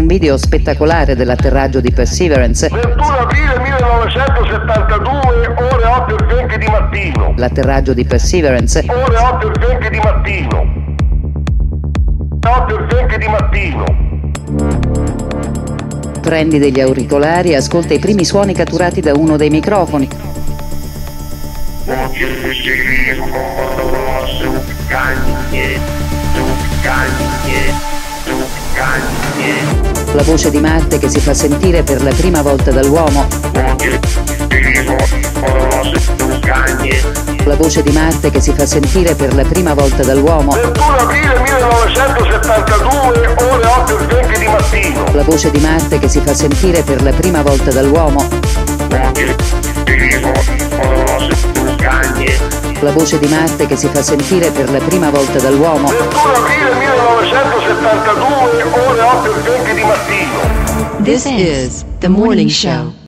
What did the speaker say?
Un video spettacolare dell'atterraggio di Perseverance. 21 aprile 1972, ore 8 e 20 di mattino. L'atterraggio di Perseverance. Ore 8 e 20 di mattino. 8 e 20 di mattino. Prendi degli auricolari e ascolta i primi suoni catturati da uno dei microfoni. La voce di Marte che si fa sentire per la prima volta dall'uomo. La voce di Marte che si fa sentire per la prima volta dall'uomo. 21 aprile 1972, ore 8 e 20 di mattino. La voce di Marte che si fa sentire per la prima volta dall'uomo. La voce di Marte che si fa sentire per la prima volta dall'uomo. 21 aprile 1972, ore 8 e 20 di mattino. This is The Morning Show.